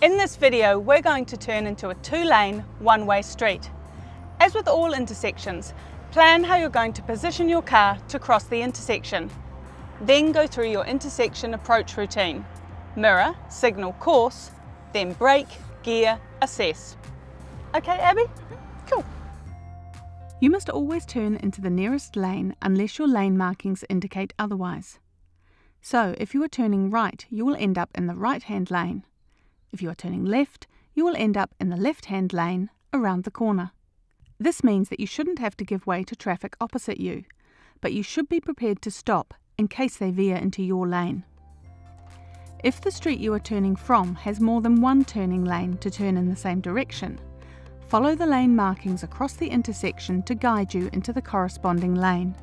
In this video, we're going to turn into a two-lane, one-way street. As with all intersections, plan how you're going to position your car to cross the intersection. Then go through your intersection approach routine. Mirror, signal course, then brake, gear, assess. Okay, Abby? Cool. You must always turn into the nearest lane unless your lane markings indicate otherwise. So, if you are turning right, you will end up in the right-hand lane. If you are turning left, you will end up in the left-hand lane around the corner. This means that you shouldn't have to give way to traffic opposite you, but you should be prepared to stop in case they veer into your lane. If the street you are turning from has more than one turning lane to turn in the same direction, follow the lane markings across the intersection to guide you into the corresponding lane.